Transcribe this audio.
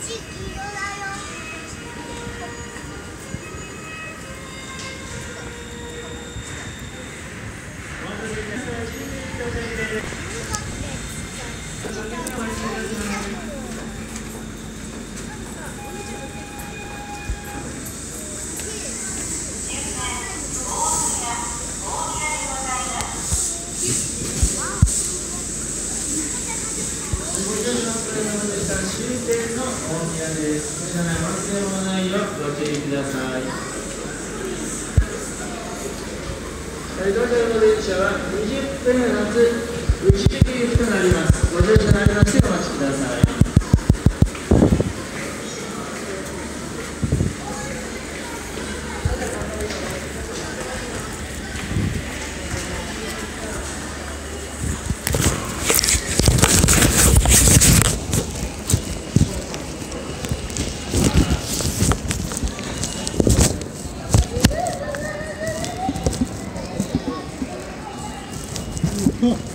足黄色だ点の大宮です。車内忘れ物ないようご注意ください。はい、到着の電車は20分発、内行きとなります。ご乗車のありますようお待ちください。court.